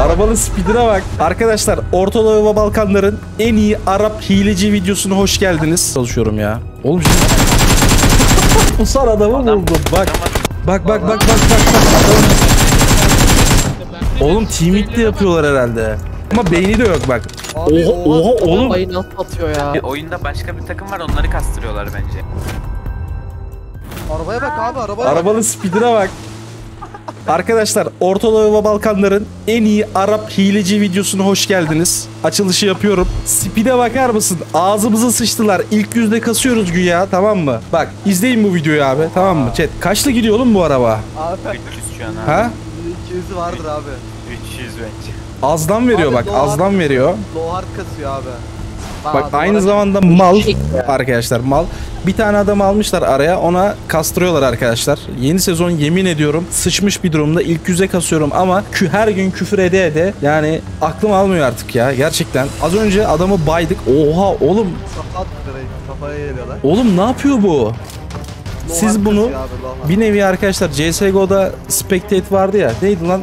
Arabanın speedine bak. Arkadaşlar Orta Doğu ve Balkanların en iyi Arap hileci videosuna hoş geldiniz. Çalışıyorum ya. Oğlum şimdi... Pusar adamı buldum. Bak. Bak bak bak bak bak. bak. Adam- Oğlum teaming de yapıyorlar herhalde. Ama beyni de yok bak. Abi, Oha oha oğlum. Atıyor ya? E, oyunda başka bir takım var onları kastırıyorlar bence. Arabaya bak abi arabaya bak. Arabanın speedine bak. Arkadaşlar Orta Doğu ve Balkanların en iyi Arap hileci videosuna hoş geldiniz. Açılışı yapıyorum. Speed'e bakar mısın? Ağzımıza sıçtılar. İlk yüzde kasıyoruz güya tamam mı? Bak izleyin bu videoyu abi tamam mı? Chat kaçta gidiyor oğlum bu araba? Abi 300 şu an abi. Ha? 200'ü vardır abi. 300 bence. Azdan veriyor Abi, bak azdan veriyor. Low hard kasıyor abi. Bak aynı zamanda mal arkadaşlar mal. Bir tane adam almışlar araya ona kastırıyorlar arkadaşlar. Yeni sezon yemin ediyorum sıçmış bir durumda ilk yüze kasıyorum ama kü her gün küfür ede ede yani aklım almıyor artık ya gerçekten. Az önce adamı baydık. Oha oğlum kafaya geliyorlar. oğlum ne yapıyor bu? Siz bunu hard. bir nevi arkadaşlar CSGO'da Spectate vardı ya. Neydi lan?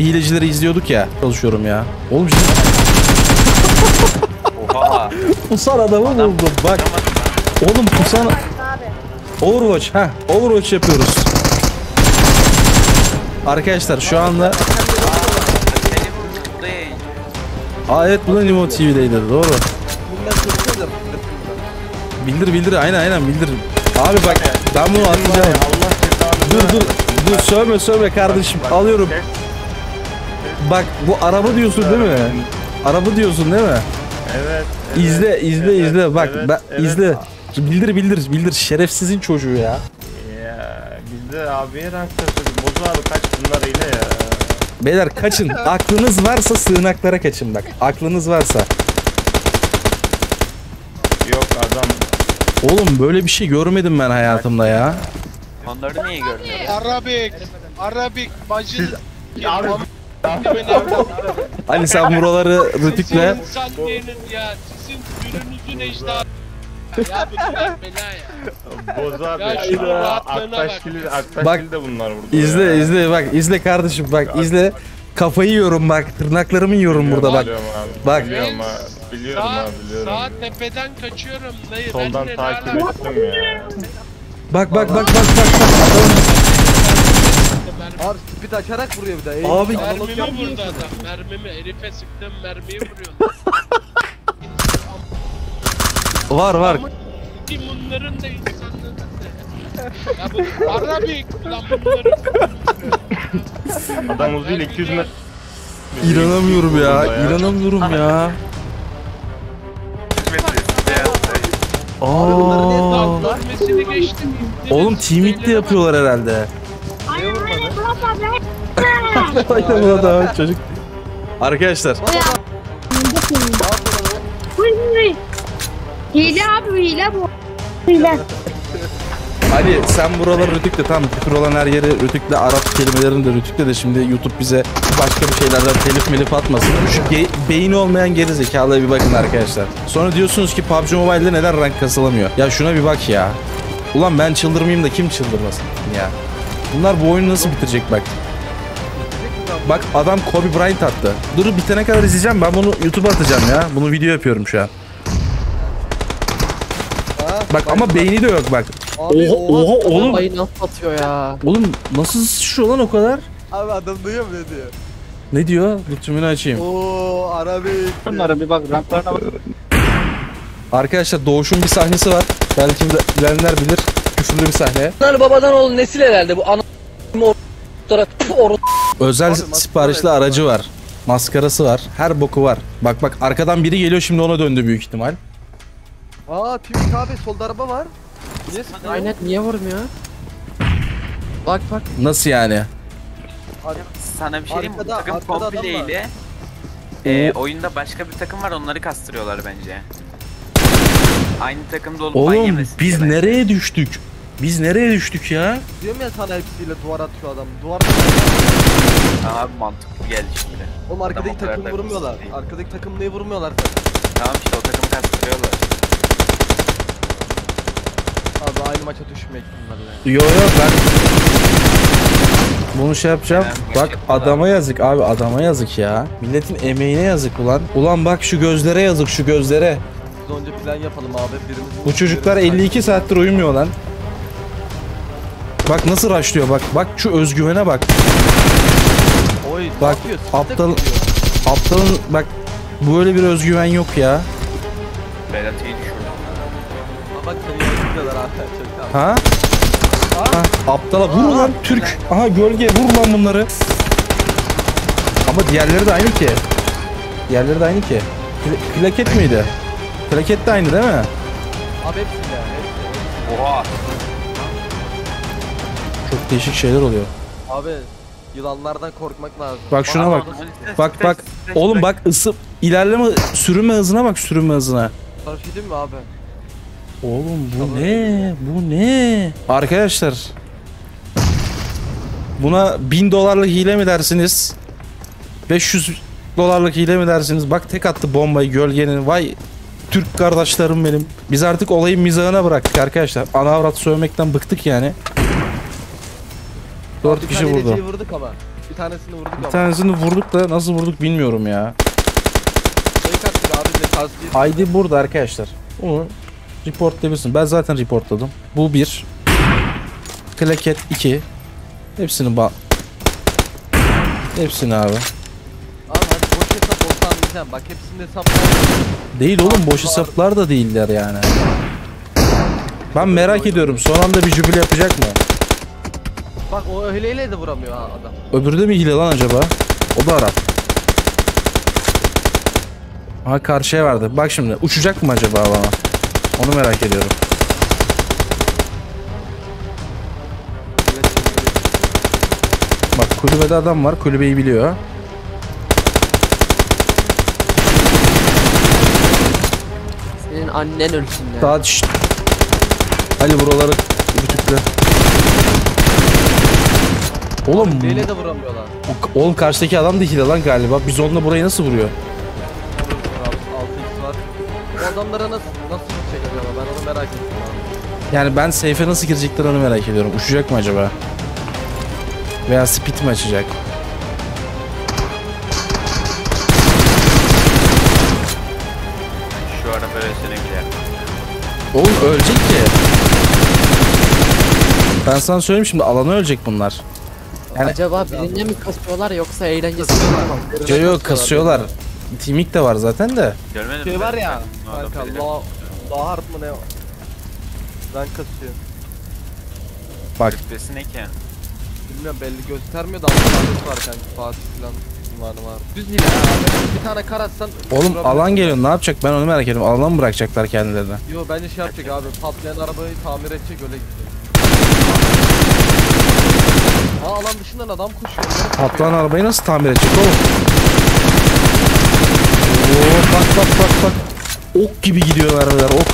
Hilecileri izliyorduk ya. Çalışıyorum ya. Oğlum şimdi Oha. pusan adamı buldum. Bak oğlum pusan Overwatch ha Overwatch yapıyoruz. Arkadaşlar şu anda. Aa evet bu da Nimo TV'deydi doğru. Bildir bildir aynen aynen bildir. Abi bak ben bunu atlayacağım. Dur dur dur sövme sövme kardeşim alıyorum. Bak bu araba diyorsun değil mi? Araba diyorsun değil mi? Evet. İzle izle evet, izle bak evet, ben, evet. izle. Bildir bildir bildir şerefsizin çocuğu ya. Ya biz de abiye rank taşıdık. Bozu abi kaç bunlar ile ya. Beyler kaçın. Aklınız varsa sığınaklara kaçın bak. Aklınız varsa. Yok adam. Oğlum böyle bir şey görmedim ben hayatımda ya. Onları niye görmüyoruz? Arabik, Arabik, bacı. Abi Ali sen buraları insan değiliniz ya. Sizin ürününüzün ejderha. Ya bela ya. Aktaşgil, Aktaşgil de bunlar burada. İzle ya. izle bak izle kardeşim bak izle. Kafayı yiyorum bak tırnaklarımı yiyorum burada bak. Biliyorum abi. Bak. Biliyorum abi. Biliyorum Sağ, abi biliyorum. sağ tepeden kaçıyorum. Dayı Soldan takip ettim ya. Bak bak bak bak bak. bak. Var? Abi açarak vuruyor bir. Ey, Abi- analog Mermimi yapmıyor. vurdu adam. Mermimi. Herife sıktım mermiyi vuruyor. Var var. Kim bunların da insanlığını Ya bu Arabik lan bunların. Adam uzuyla 200 metre. İnanamıyorum ya. İnanamıyorum ya. Aa. Geçtim. Oğlum teaming de yapıyorlar herhalde. Aynen bu da çocuk. Arkadaşlar Hile abi hile bu. Hile. Ali sen buraları rütükle tamam küfür olan her yeri rütükle Arap kelimelerini de rütükle de şimdi YouTube bize başka bir şeylerden telif melif atmasın. Şu ge- beyni olmayan geri zekalıya bir bakın arkadaşlar. Sonra diyorsunuz ki PUBG Mobile'de neden rank kasılamıyor? Ya şuna bir bak ya. Ulan ben çıldırmayayım da kim çıldırmasın ya. Bunlar bu oyunu nasıl bitirecek bak. Bak adam Kobe Bryant attı. Dur bitene kadar izleyeceğim ben bunu YouTube'a atacağım ya. Bunu video yapıyorum şu an. Ha, Bak ama beyni de yok bak. Abi, Oha oha oğlum. Bayı nasıl atıyor ya? Oğlum nasıl sıçrıyor lan o kadar? Abi adam duyuyor mu ne diyor? Ne diyor? Dur tümünü açayım. Oo Arabik. Bunlara bir bak ramplarına bak. Arkadaşlar Doğuş'un bir sahnesi var. Belki bilenler bilir. Küfürlü bir sahne. Bunlar babadan oğlu nesil herhalde bu ana Özel siparişli aracı var. Maskarası var. Her boku var. Bak bak arkadan biri geliyor şimdi ona döndü büyük ihtimal. Aa Timik abi solda araba var. Niye sıkıyor? Aynen niye vurmuyor? Bak bak. Nasıl yani? Sana bir şey diyeyim mi? Bu Arkada- takım arkada adam komple var. ile e, oyunda başka bir takım var onları kastırıyorlar bence. Aynı takımda olup ban Oğlum yemesin biz diye bence. nereye düştük? Biz nereye düştük ya? Diyorum ya sana hepsiyle duvar atıyor adam. Duvar Abi mantıklı geldi şimdi. Oğlum arkadaki Adam o kadar takım vurmuyorlar. değil. Arkadaki takım neyi vurmuyorlar zaten. Tamam işte o takımı kastırıyorlar. Abi aynı maça düşmek bunlarla. Yo yo ben bunu şey yapacağım. Hemen Bak başlattılar. adama yazık abi adama yazık ya. Milletin emeğine yazık ulan. Ulan bak şu gözlere yazık şu gözlere. Biz önce plan yapalım abi. Birimiz Bu çocuklar 52 saattir uyumuyor lan. Bak nasıl raşlıyor bak. Bak şu özgüvene bak. Oy Bak, aptal-? Aptalın bak böyle bir özgüven yok ya. Berat iyi düşürdü. Bak. Ha? Ha, aptala vur lan Türk. Aha gölge vur lan bunları. Ama diğerleri de aynı ki. Diğerleri de aynı ki. Pla- plaket miydi? Plaket de aynı değil mi? Abi hepsi ya. Hepsi. Oha. Değişik şeyler oluyor. Abi yılanlardan korkmak lazım. Bak şuna bak. Bak bak. Oğlum bak ısı ilerleme sürünme hızına bak sürünme hızına. Bir şey mi abi? Oğlum bu ne? Bu ne? Arkadaşlar. Buna 1000 dolarlık hile mi dersiniz? 500 dolarlık hile mi dersiniz? Bak tek attı bombayı gölgenin. Vay Türk kardeşlerim benim. Biz artık olayın mizahına bıraktık arkadaşlar. Ana avrat sövmekten bıktık yani. 4 Bir kişi tane vurdu. vurduk ama. Bir tanesini vurduk Bir ama. tanesini vurduk da nasıl vurduk bilmiyorum ya. ID burada arkadaşlar. Onu reportlayabilirsin. Ben zaten reportladım. Bu bir. Klaket 2. Hepsini ba... Hepsini abi. Abi hadi boş hesap olsa anlayacağım. Bak hepsinin hesapları. Değil oğlum boş hesaplar da değiller yani. Ben merak ediyorum son anda bir jübile yapacak mı? Bak o öyle de vuramıyor ha adam. Öbürü de mi hile lan acaba? O da Arap. Ha karşıya verdi. Bak şimdi uçacak mı acaba bana? Onu merak ediyorum. Bak kulübede adam var. Kulübeyi biliyor. Senin annen ölsün ya. Daha şşt. Ali buraları rütükle. Oğlum, Öyle de vuramıyorlar. oğlum karşıdaki adam da hile lan galiba. Biz onunla burayı nasıl vuruyor? Abi 6x var. Bu adamlara nasıl nasıl gidecek acaba? Ben onu merak ettim abi. Yani ben safe'e nasıl girecekler onu merak ediyorum. Uçacak mı acaba? Veya speed mi açacak? Şu araba güzel. Oğlum ölecek ki. Ben sana söyleyeyim şimdi alana ölecek bunlar. Yani- Acaba birinci mi kasıyorlar yoksa eğlencesi mi? Yo yo kasıyorlar. Timik de var zaten de. Görmedin Şey var ya. Kanka la la hard mı ne? Ben kasıyor. Bak Rütbesi ne ki? Bilmiyorum belli göstermiyor da Fatih var kanka Fatih falan var var. Düz abi. Bir tane kar atsan oğlum alan geliyor ne yapacak ben onu merak ediyorum. Alana mı bırakacaklar kendilerini? Yo bence şey yapacak abi patlayan arabayı tamir edecek öyle gidecek. Aa alan dışından adam koşuyor. Patlayan arabayı nasıl tamir edecek oğlum? Oo, bak bak bak bak. Ok gibi gidiyor mermiler ok.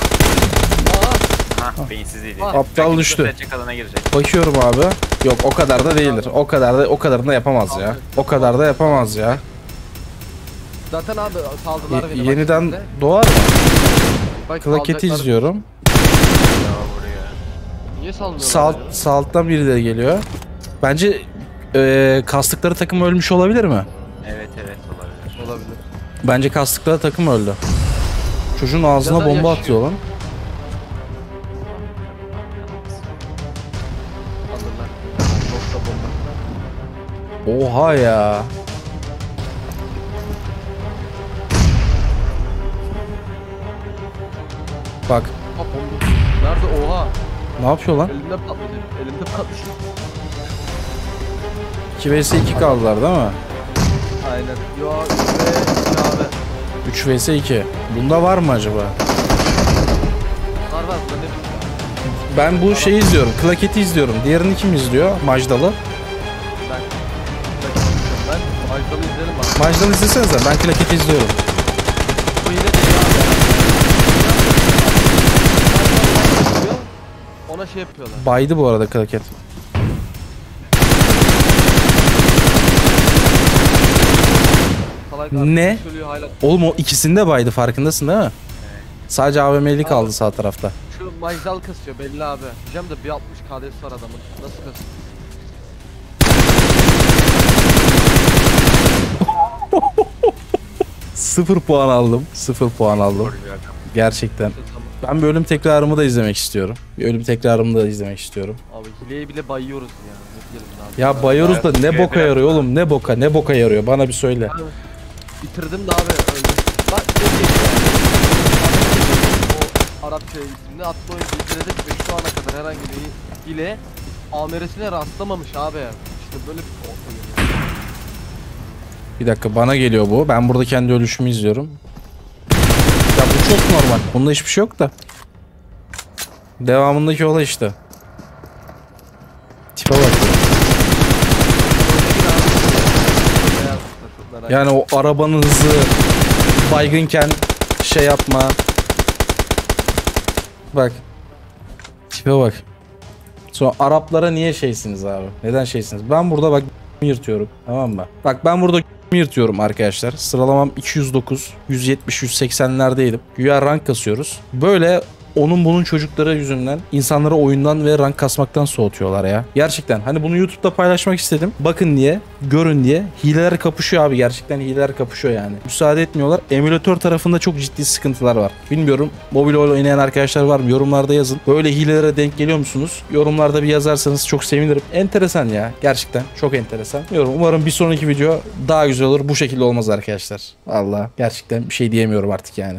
Hah beyinsiz değil. Ah, aptal düştü. alana girecek. Bakıyorum abi. Yok o kadar da değildir. O kadar da o kadarını da yapamaz ya. O kadar da yapamaz ya. zaten abi saldılar Ye- beni. bak yeniden şimdi. doğar mı? Bak Klaketi salacaklar. izliyorum. Niye salmıyorlar Salt, salttan birileri geliyor. Bence e, kastıkları takım ölmüş olabilir mi? Evet evet olabilir. Olabilir. Bence kastıkları takım öldü. Çocuğun ağzına bomba yaşıyor. atıyor lan. Alırlar. Nokta bomba. Oha ya. Bak. Nerede oha? ne yapıyor lan? Elimde patlayacak. Elimde patlayacak. 2 vs 2 kaldılar değil mi? Aynen. Yo ve abi. 3 vs 2. Bunda var mı acaba? Var var ne. Ben bu şeyi izliyorum. Klaketi izliyorum. Diğerini kim izliyor? Majdalı. Ben. Ben Ajdalı izlerim bak. Majdalı izlesenize. Ben klaketi izliyorum. Bu değil abi. Ona şey yapıyorlar. Baydı bu arada klaket. Ne? Oğlum o ikisinde baydı farkındasın değil mi? Sadece AVM'li kaldı sağ tarafta. Şu Majdal kasıyor belli abi. Diyeceğim de bir 60 KD'si var adamın. Nasıl kasıyor? Sıfır puan aldım. Sıfır puan aldım. Gerçekten. Ben bir ölüm tekrarımı da izlemek istiyorum. Bir ölüm tekrarımı da izlemek istiyorum. Abi hileye bile bayıyoruz ya. Ya bayıyoruz da ne boka yarıyor oğlum ne boka ne boka yarıyor bana bir söyle. Bitirdim de abi öldüm. Bak diyeyim O Arapça isimli atlı oyuncu izledik ve şu ana kadar herhangi bir hile ameresine rastlamamış abi. İşte böyle bir oyun. Bir dakika bana geliyor bu. Ben burada kendi ölüşümü izliyorum. Ya bu çok normal. Bunda hiçbir şey yok da. Devamındaki olay işte. Tipe bak. Yani o arabanın hızı baygınken şey yapma. Bak. Tipe bak. Sonra Araplara niye şeysiniz abi? Neden şeysiniz? Ben burada bak yırtıyorum. Tamam mı? Bak ben burada yırtıyorum arkadaşlar. Sıralamam 209, 170, 180'lerdeydim. Güya rank kasıyoruz. Böyle onun bunun çocukları yüzünden insanları oyundan ve rank kasmaktan soğutuyorlar ya. Gerçekten hani bunu YouTube'da paylaşmak istedim. Bakın diye, görün diye. Hileler kapışıyor abi gerçekten hileler kapışıyor yani. Müsaade etmiyorlar. Emülatör tarafında çok ciddi sıkıntılar var. Bilmiyorum mobil oynayan arkadaşlar var mı? Yorumlarda yazın. Böyle hilelere denk geliyor musunuz? Yorumlarda bir yazarsanız çok sevinirim. Enteresan ya. Gerçekten çok enteresan. Yorum. Umarım bir sonraki video daha güzel olur. Bu şekilde olmaz arkadaşlar. Allah gerçekten bir şey diyemiyorum artık yani.